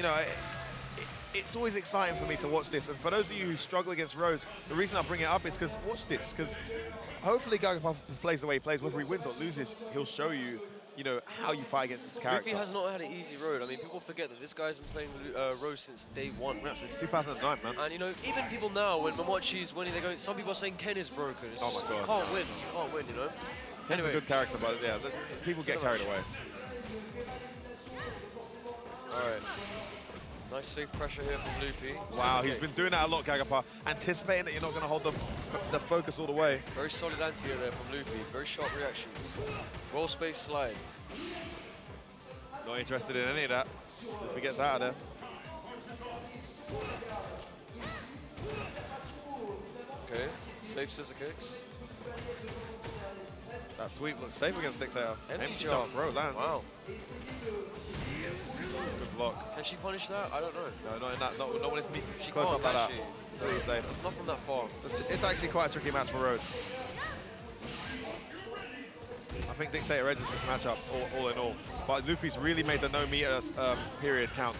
you know, it, it, it's always exciting for me to watch this. And for those of you who struggle against Rose, the reason I bring it up is because watch this, because hopefully Gagapa plays the way he plays. Whether he wins or loses, he'll show you, you know, how you fight against his character. Luffy has not had an easy road. I mean, people forget that this guy's been playing uh, Rose since day one. Yeah, since 2009, man. And you know, even people now, when Momochi's winning, they go. Some people are saying Ken is broken. It's Oh my just, God. You can't win. You can't win. You know. Ken's anyway, a good character, but yeah, the, people get carried away. Nice safe pressure here from Luffy. Wow, he's been doing that a lot, Gagapa. Anticipating that you're not going to hold the, the focus all the way. Very solid anti there from Luffy. Very sharp reactions. Roll space slide. Not interested in any of that. If he gets out of there. Okay. Safe scissor kicks. That sweep looks safe against Dictator. Empty, jump jump. throw lands. Wow. Good block. Can she punish that? I don't know. No, not in that. Not, not when it's me She close can't, up like that. Pretty safe. Not from that far. So it's, it's actually quite a tricky match for Rose. I think Dictator edges this matchup all, all in all. But Luffy's really made the no meter um, period count.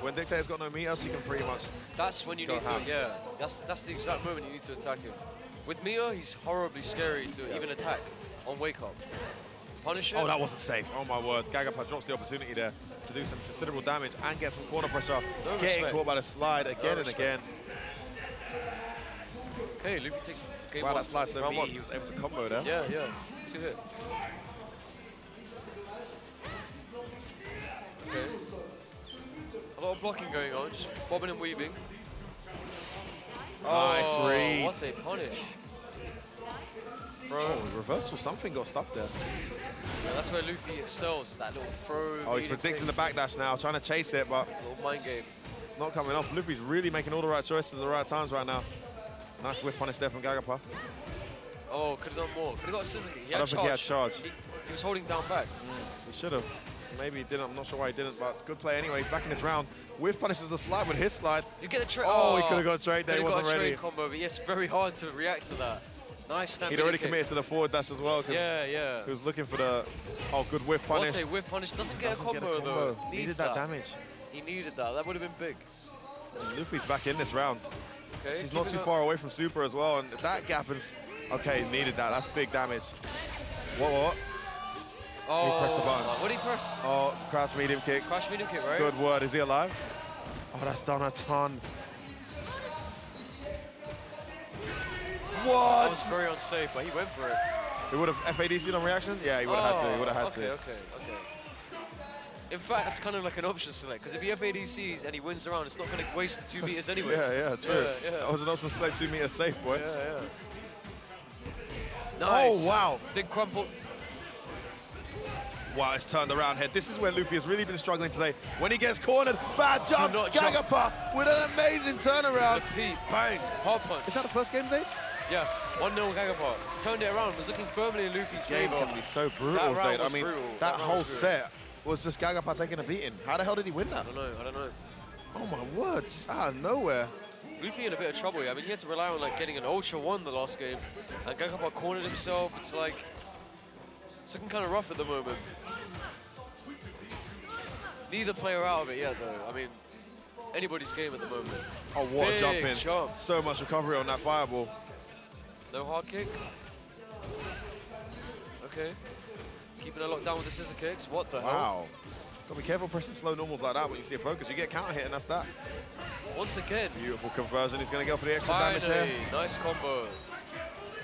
When Dictator's got no meters, you can pretty much. That's when you need to, ham. yeah. That's that's the exact moment you need to attack him. With Mio, he's horribly scary to even attack on wake up. Punish it. Oh, that wasn't safe. Oh my word. Gagapa drops the opportunity there to do some considerable damage and get some corner pressure. No Getting respect. caught by the slide again and again. Okay, Luffy takes game Wow, one. that slide so Round meaty. one. He was able to combo there. Yeah, yeah. Two hit. Lot of blocking going on, just bobbing and weaving. Nice oh, read. What a punish. Bro, Oh, reversal. Something got stuffed there. yeah, that's where Luffy excels, that little throw. Oh, he's predicting the thing. backdash now, trying to chase it, but Little mind game. it's not coming off. Luffy's really making all the right choices at the right times right now. Nice whiff punish there from Gagapa. Oh, could have done more. Could have got a scissor kick. He I had don't think he had charge. charge. He, he was holding down back. He should have. Maybe he didn't. I'm not sure why he didn't, but good play anyway. Back in this round. Whiff punishes the slide with his slide. You get the trade. Oh, he oh, could have got straight there. He wasn't got a ready. combo, but yes, very hard to react to that. Nice. He'd already kick. committed to the forward dash as well. Yeah, yeah. He was looking for the oh good whiff punish. Once a whiff punish doesn't get, Doesn't a, combo, get a combo. though. Needed that damage. He needed that. That would have been big. Luffy's back in this round. Okay. She's not too up. far away from super as well, and that gap is okay. Needed that. That's big damage. What? What? Oh, pressed the button. What did he press? Oh, crouch medium kick. Crouch medium kick, right? Good word. Is he alive? Oh, that's done a ton. What? That was very unsafe, but he went for it. He would have FADC'd on reaction? Yeah, he would have had to. He would have had okay, to. Okay, okay, okay. In fact, that's kind of like an option select, because if he FADCs and he wins the round, it's not going to waste the two meters anyway. Yeah, yeah, true. Yeah, yeah. That was an option select two meters safe, boy. Yeah, yeah. Oh, nice. Oh, wow. Big crumple. Wow, it's turned around here. This is where Luffy has really been struggling today. When he gets cornered, bad jump. Gagapa with an amazing turnaround. peep. Bang. Hard punch. Is that the first game, Zayd? Yeah. 1 0 Gagapart. Turned it around. Was looking firmly in Luffy's Game favor. can be so brutal, That. I mean, brutal. that, That whole was set was just Gagapa taking a beating. How the hell did he win that? I don't know. I don't know. Oh my word, just out of nowhere. Luffy in a bit of trouble here. I mean, he had to rely on like getting an Ultra 1 the last game. And Gagapart cornered himself. It's like... It's looking kind of rough at the moment. Neither player out of it yet, though. I mean, anybody's game at the moment. Oh, what a jump in. jump. So much recovery on that fireball. No hard kick. Okay. Keeping it locked down with the scissor kicks. What the hell? Wow. Gotta be careful pressing slow normals like that when you see a focus. You get counter hit and that's that. Once again. Beautiful conversion. He's gonna go for the extra damage here. Nice combo.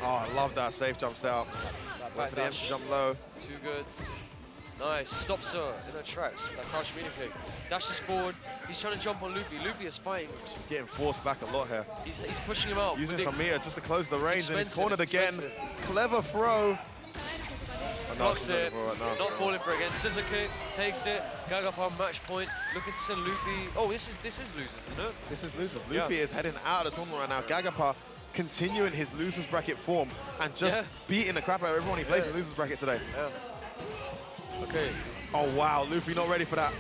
Oh, I love that safe jump out. Went for the empty jump low. Too good. Nice. Stops her in her tracks. That crouch medium kick. Dashes forward. He's trying to jump on Luffy. Luffy is fighting. He's getting forced back a lot here. He's, he's pushing him out. Using some meter just to close the range and he's cornered again. Clever throw. No, Blocks it. it. Not falling for it again. Scissor kick. Takes it. Gagapon match point. Looking to send Luffy. Oh, this is this is losers, isn't it? This is losers. Yeah. Is heading out of the tournament right now. Gagapa continuing his losers bracket form and just Yeah. beating the crap out of everyone he plays Yeah. in losers bracket today. Yeah. Okay. Oh wow, Luffy not ready for that.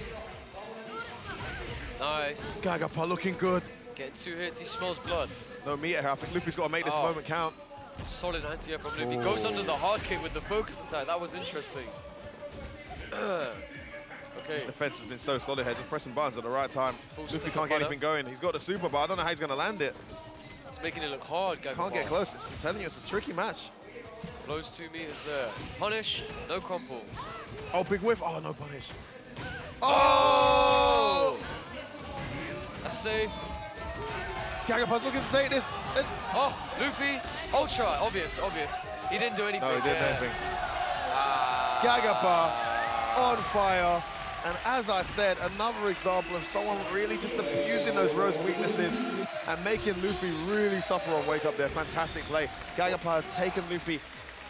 Nice. Gagapa looking good. Getting two hits. He smells blood. No meter here. I think Luffy's got to make this Oh. moment count. Solid anti-air from Luffy. Goes under the hard kick with the focus attack. That was interesting. Okay. His defense has been so solid here, just pressing buttons at the right time. Full Luffy can't get anything going. He's got the super, but I don't know how he's going to land it. It's making it look hard, Gagapa. Can't get close. It's, I'm telling you, it's a tricky match. Blows two meters there. Punish, no crumple. Oh, big whiff. Oh, no punish. Oh! That's safe. Gagapa's looking to take this. Let's- Oh, Luffy, Ultra, obvious, obvious. He didn't do anything. No, he didn't do anything. Ah. Gagapa on fire. And as I said, another example of someone really just abusing those Rose weaknesses and making Luffy really suffer on wake up there. Fantastic play. Gagapa has taken Luffy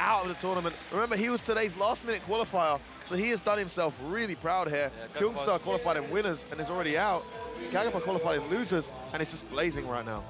out of the tournament. Remember, he was today's last minute qualifier, so he has done himself really proud here. Yeah, Kyungstar qualified in winners and is already out. Gagapa qualified in losers, and it's just blazing right now.